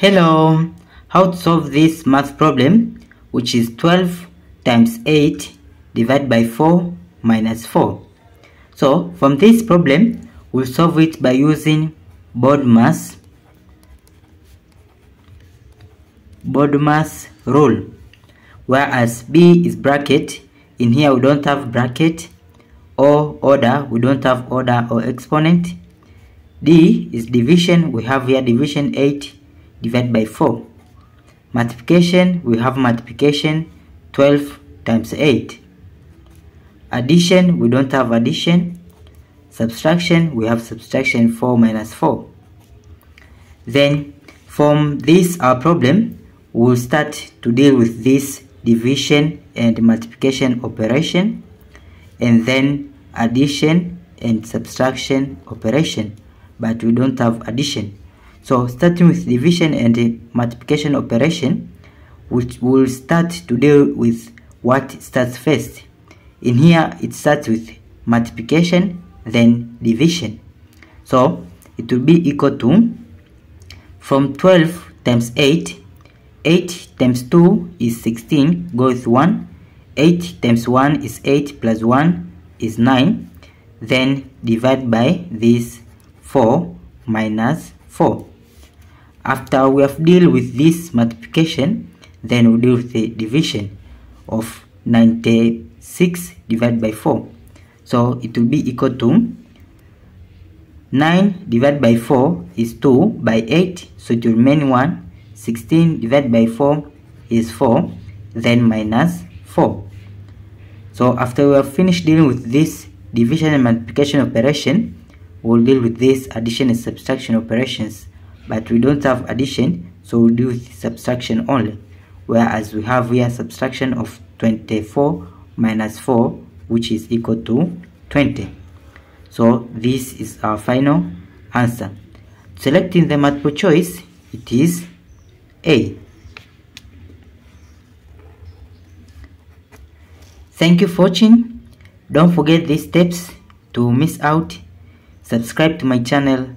Hello, how to solve this math problem which is 12 times 8 divided by 4 minus 4. So from this problem we'll solve it by using BODMAS BODMAS rule. Whereas B is bracket in here we don't have bracket or order we don't have order or exponent. D is division we have here division 8 divided by 4. Multiplication, we have multiplication 12 times 8. Addition, we don't have addition. Subtraction, we have subtraction 4 minus 4. Then from this our problem, we'll start to deal with this division and multiplication operation and then addition and subtraction operation but we don't have addition so starting with division and multiplication operation, which will start to deal with what starts first. In here, it starts with multiplication, then division. So it will be equal to from 12 times 8, 8 times 2 is 16, go with 1. 8 times 1 is 8 plus 1 is 9. Then divide by this 4 minus 4. After we have deal with this multiplication, then we deal with the division of 96 divided by 4. So it will be equal to 9 divided by 4 is 2 by 8, so it will remain 1. 16 divided by 4 is 4, then minus 4. So after we have finished dealing with this division and multiplication operation, we'll deal with this addition and subtraction operations but we don't have addition so we'll do subtraction only. Whereas we have here subtraction of 24 minus 4 which is equal to 20 so this is our final answer. Selecting the multiple choice it is A. Thank you for watching. Don't forget these steps to miss out. Subscribe to my channel